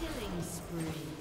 Killing spree.